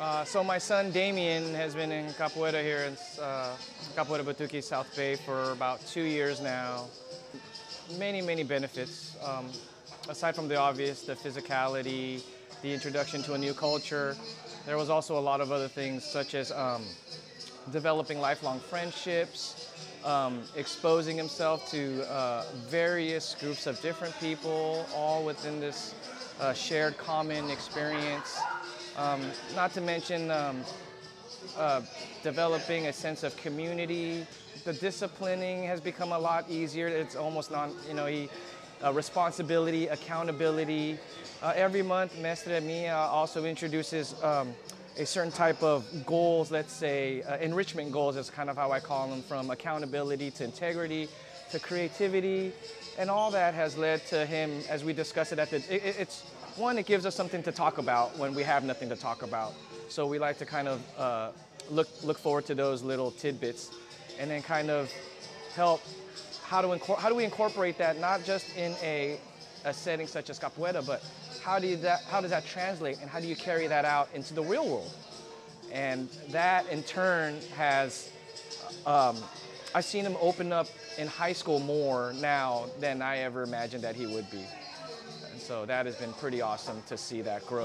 Uh, so my son Damien has been in Capoeira here in uh, Capoeira Batuque South Bay for about two years now. Many, many benefits. Um, aside from the obvious, the physicality, the introduction to a new culture, there was also a lot of other things such as um, developing lifelong friendships, um, exposing himself to uh, various groups of different people, all within this uh, shared common experience. Um, not to mention um, uh, developing a sense of community. The disciplining has become a lot easier. It's almost non, you know, he, uh, responsibility, accountability. Uh, every month, Mestre Mia also introduces um, a certain type of goals, let's say uh, enrichment goals is kind of how I call them, from accountability to integrity to creativity. And all that has led to him, as we discussed it at the, it, it's, one, it gives us something to talk about when we have nothing to talk about. So we like to kind of uh, look, look forward to those little tidbits and then kind of help how, to how do we incorporate that not just in a, a setting such as capoeira, but how, do you that, how does that translate and how do you carry that out into the real world? And that in turn has, um, I've seen him open up in high school more now than I ever imagined that he would be. And so that has been pretty awesome to see that grow.